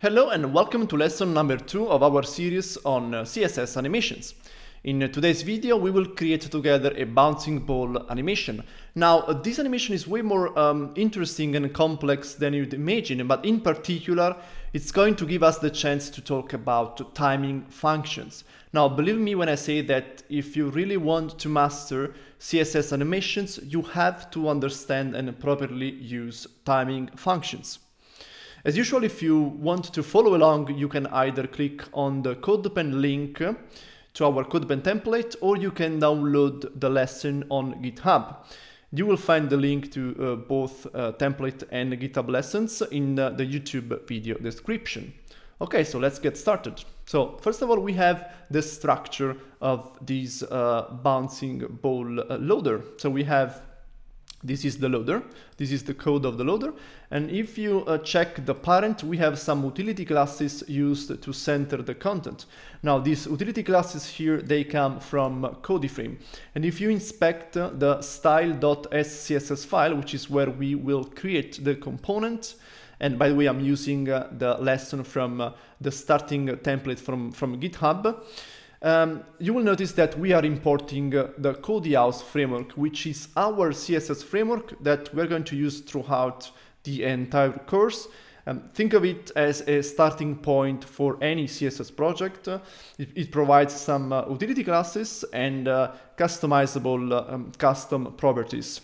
Hello and welcome to lesson number two of our series on uh, CSS animations. In uh, today's video, we will create together a bouncing ball animation. Now, uh, this animation is way more um, interesting and complex than you'd imagine, but in particular, it's going to give us the chance to talk about timing functions. Now, believe me when I say that if you really want to master CSS animations, you have to understand and properly use timing functions. As usual, if you want to follow along, you can either click on the CodePen link to our CodePen template, or you can download the lesson on GitHub. You will find the link to uh, both uh, template and GitHub lessons in uh, the YouTube video description. Okay, so let's get started. So first of all, we have the structure of this uh, bouncing ball uh, loader. So we have this is the loader. This is the code of the loader. And if you uh, check the parent, we have some utility classes used to center the content. Now, these utility classes here, they come from CodyFrame. And if you inspect uh, the style.scss file, which is where we will create the component, and by the way, I'm using uh, the lesson from uh, the starting template from, from GitHub, um, you will notice that we are importing uh, the CodyHouse framework, which is our CSS framework that we're going to use throughout the entire course. Um, think of it as a starting point for any CSS project. Uh, it, it, provides some uh, utility classes and uh, customizable uh, um, custom properties.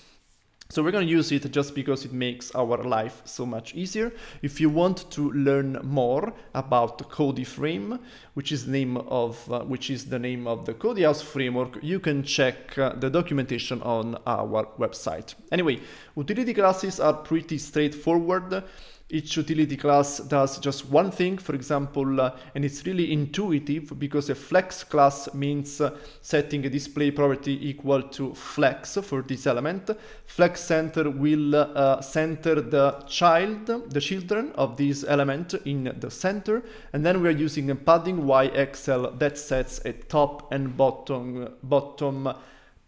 So we're going to use it just because it makes our life so much easier. If you want to learn more about CodyFrame, which is the name of uh, which is the name of the CodyHouse framework, you can check uh, the documentation on our website. Anyway, utility classes are pretty straightforward each utility class does just one thing, for example, uh, and it's really intuitive because a flex class means uh, setting a display property equal to flex for this element. Flex center will uh, center the child, the children of this element in the center, and then we're using a padding YXL that sets a top and bottom, bottom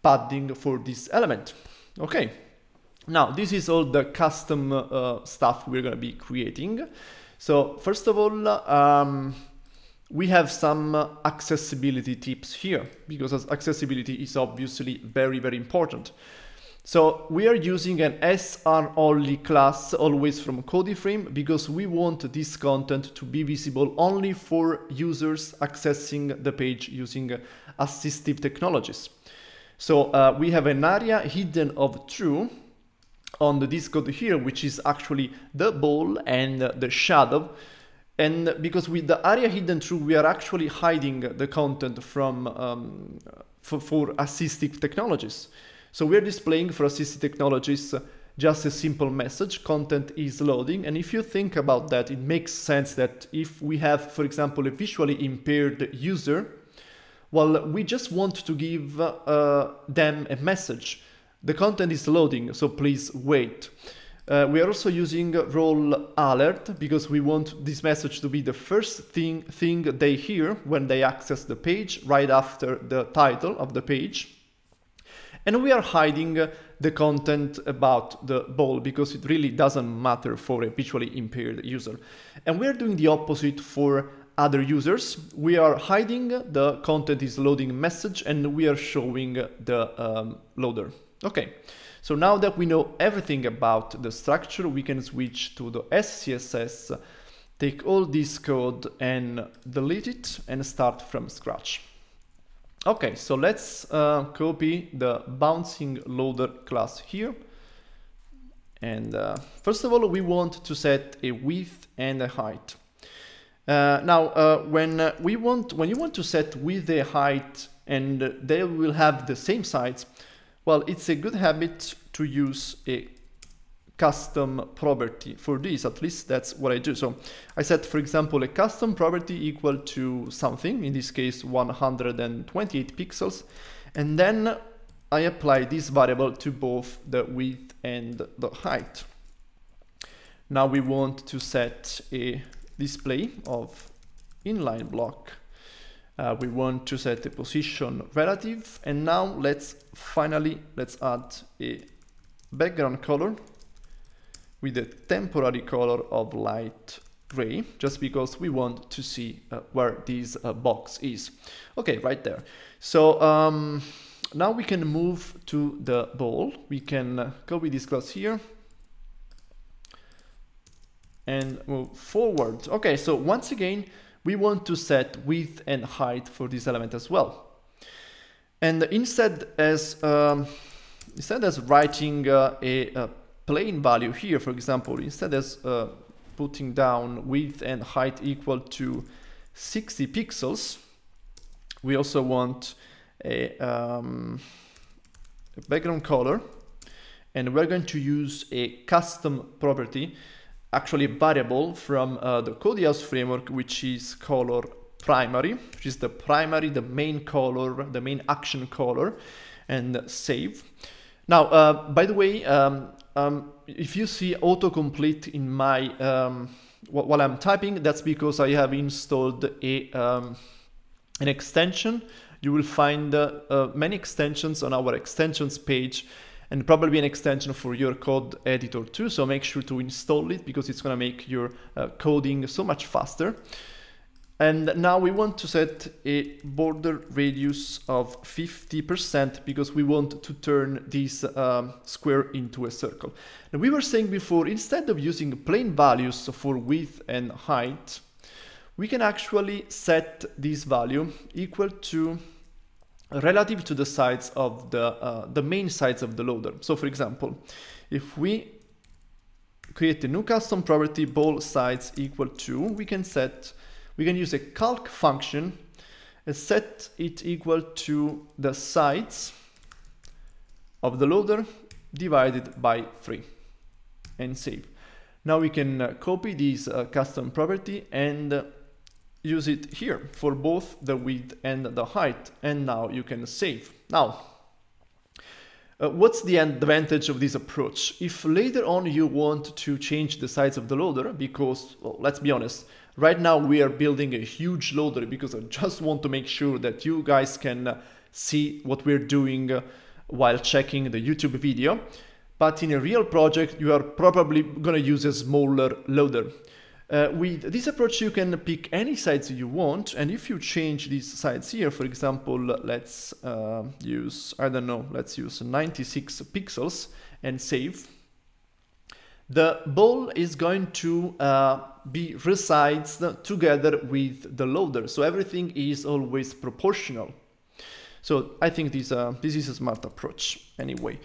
padding for this element. Okay. Now, this is all the custom uh, stuff we're going to be creating. So first of all, um, we have some accessibility tips here because accessibility is obviously very, very important. So we are using an SR only class always from CodyFrame because we want this content to be visible only for users accessing the page using assistive technologies. So uh, we have an aria hidden of true on the Discord here, which is actually the ball and the shadow. And because with the aria hidden true, we are actually hiding the content from um, for, for assistive technologies. So we're displaying for assistive technologies just a simple message, content is loading. And if you think about that, it makes sense that if we have, for example, a visually impaired user, well, we just want to give uh, them a message the content is loading, so please wait. Uh, we are also using role alert because we want this message to be the first thing, thing they hear when they access the page right after the title of the page. And we are hiding the content about the ball because it really doesn't matter for a visually impaired user. And we are doing the opposite for other users. We are hiding the content is loading message and we are showing the um, loader. Okay, so now that we know everything about the structure, we can switch to the SCSS, take all this code and delete it and start from scratch. Okay, so let's uh, copy the bouncing loader class here. And uh, first of all, we want to set a width and a height. Uh, now, uh, when uh, we want, when you want to set width and height, and they will have the same size, well, it's a good habit to use a custom property for this, at least that's what I do. So I set, for example, a custom property equal to something, in this case 128 pixels, and then I apply this variable to both the width and the height. Now we want to set a display of inline block uh, we want to set the position relative and now let's finally let's add a background color with a temporary color of light gray just because we want to see uh, where this uh, box is. Okay, right there. So um, now we can move to the ball. We can uh, copy this class here and move forward. Okay, so once again, we want to set width and height for this element as well. And instead as um, instead as writing uh, a, a, plain value here, for example, instead as uh, putting down width and height equal to 60 pixels, we also want a, um, a background color and we're going to use a custom property actually variable from uh, the House framework, which is color primary, which is the primary, the main color, the main action color, and save. Now, uh, by the way, um, um, if you see autocomplete in my, um, while I'm typing, that's because I have installed a, um, an extension. You will find uh, uh, many extensions on our extensions page and probably an extension for your code editor too. So make sure to install it because it's going to make your uh, coding so much faster. And now we want to set a border radius of 50% because we want to turn this um, square into a circle. Now we were saying before, instead of using plain values for width and height, we can actually set this value equal to relative to the sides of the, uh, the main sides of the loader. So for example, if we create a new custom property ball sides equal to, we can set, we can use a calc function and set it equal to the sides of the loader divided by 3 and save. Now we can uh, copy this uh, custom property and use it here for both the width and the height and now you can save. Now, uh, what's the advantage of this approach? If later on you want to change the size of the loader, because well, let's be honest, right now we are building a huge loader because I just want to make sure that you guys can uh, see what we're doing uh, while checking the YouTube video. But in a real project, you are probably gonna use a smaller loader. Uh, with this approach, you can pick any sides you want, and if you change these sides here, for example, let's uh, use, I don't know, let's use 96 pixels and save, the ball is going to uh, be resized together with the loader, so everything is always proportional. So I think this, uh, this is a smart approach anyway.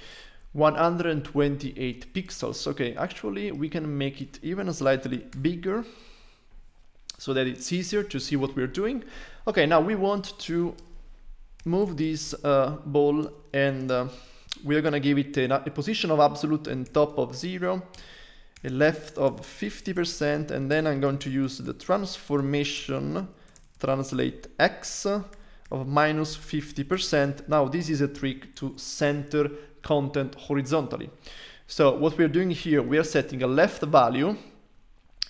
128 pixels. Okay, actually we can make it even slightly bigger so that it's easier to see what we're doing. Okay, now we want to move this uh, ball and uh, we're gonna give it a, a, position of absolute and top of zero, a left of 50%, and then I'm going to use the transformation translate x of minus 50%. Now this is a trick to center content horizontally. So what we're doing here, we are setting a left value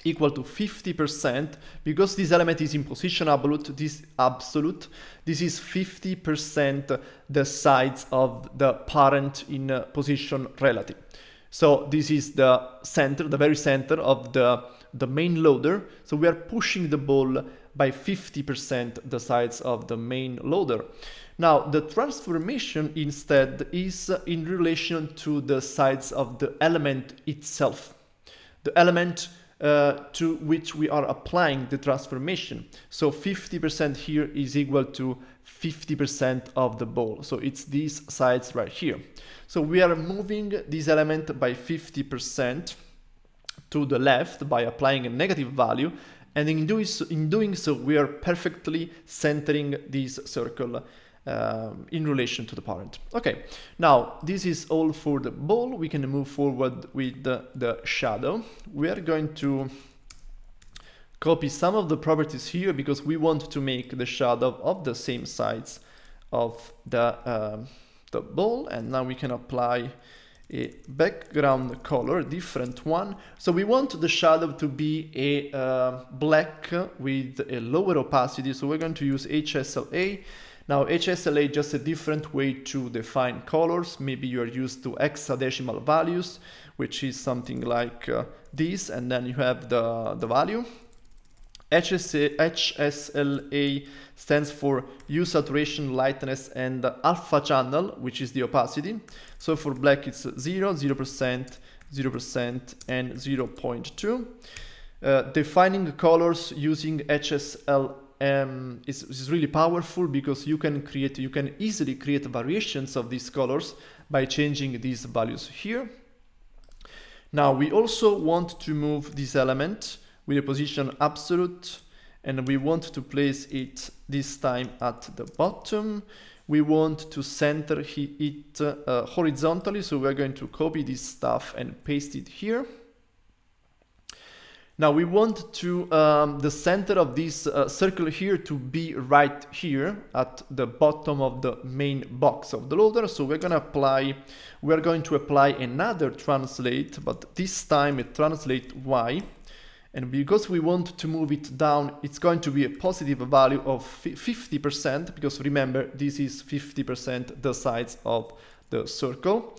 equal to 50% because this element is in position absolute, this absolute, this is 50% the size of the parent in uh, position relative. So this is the center, the very center of the, the main loader. So we are pushing the ball by 50% the size of the main loader. Now, the transformation instead is in relation to the size of the element itself. The element uh, to which we are applying the transformation. So 50% here is equal to 50% of the ball. So it's these sides right here. So we are moving this element by 50% to the left by applying a negative value. And in in doing so we are perfectly centering this circle um, in relation to the parent. Okay, now this is all for the ball. We can move forward with the, the shadow. We are going to copy some of the properties here because we want to make the shadow of the same size of the, uh, the ball and now we can apply a background color, different one. So we want the shadow to be a uh, black with a lower opacity. So we're going to use HSLA now HSLA is just a different way to define colors. Maybe you are used to hexadecimal values, which is something like uh, this and then you have the, the value. HSA, HSLA stands for hue saturation lightness and alpha channel which is the opacity so for black it's 0 0 percent 0 percent and 0 0.2 uh, defining colors using HSL um, is, is really powerful because you can create you can easily create variations of these colors by changing these values here now we also want to move this element with a position absolute and we want to place it this time at the bottom. We want to center it uh, horizontally, so we're going to copy this stuff and paste it here. Now we want to um, the center of this uh, circle here to be right here at the bottom of the main box of the loader. So we're gonna apply, we're going to apply another translate, but this time a translate Y and because we want to move it down, it's going to be a positive value of 50%, because remember, this is 50% the size of the circle.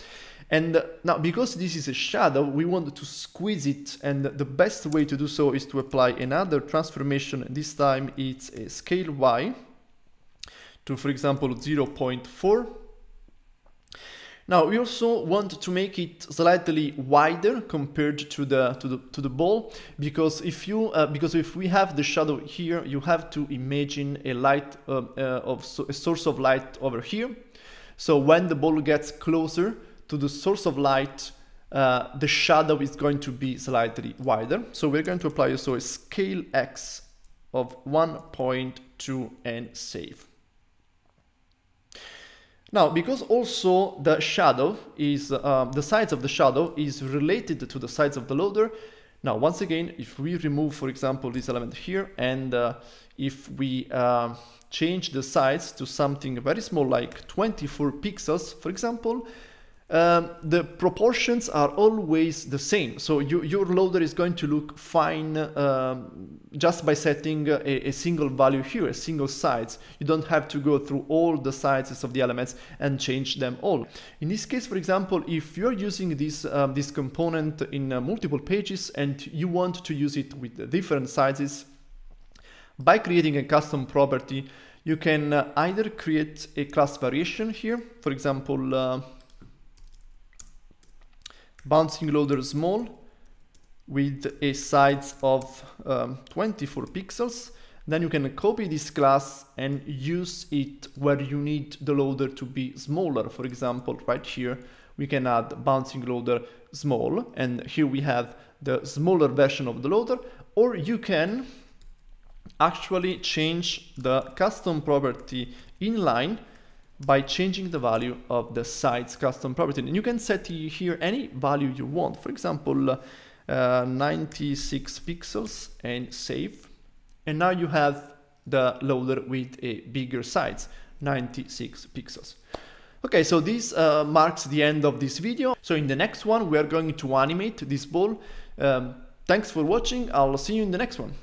And now, because this is a shadow, we want to squeeze it, and the best way to do so is to apply another transformation. This time it's a scale Y to, for example, 0.4 now we also want to make it slightly wider compared to the to the to the ball because if you uh, because if we have the shadow here, you have to imagine a light uh, uh, of so a source of light over here. So when the ball gets closer to the source of light, uh, the shadow is going to be slightly wider. So we're going to apply also a scale X of 1.2 and save. Now, because also the shadow is, uh, the size of the shadow is related to the size of the loader, now once again, if we remove, for example, this element here, and uh, if we uh, change the size to something very small like 24 pixels, for example, um, the proportions are always the same. So you, your loader is going to look fine um, just by setting a, a, single value here, a single size. You don't have to go through all the sizes of the elements and change them all. In this case, for example, if you're using this, um, this component in uh, multiple pages and you want to use it with different sizes, by creating a custom property, you can uh, either create a class variation here, for example, uh, bouncing loader small with a size of um, 24 pixels. Then you can copy this class and use it where you need the loader to be smaller. For example, right here, we can add bouncing loader small. And here we have the smaller version of the loader. Or you can actually change the custom property inline by changing the value of the size custom property. And you can set here any value you want. For example, uh, 96 pixels and save. And now you have the loader with a bigger size, 96 pixels. Okay, so this uh, marks the end of this video. So in the next one, we are going to animate this ball. Um, thanks for watching. I'll see you in the next one.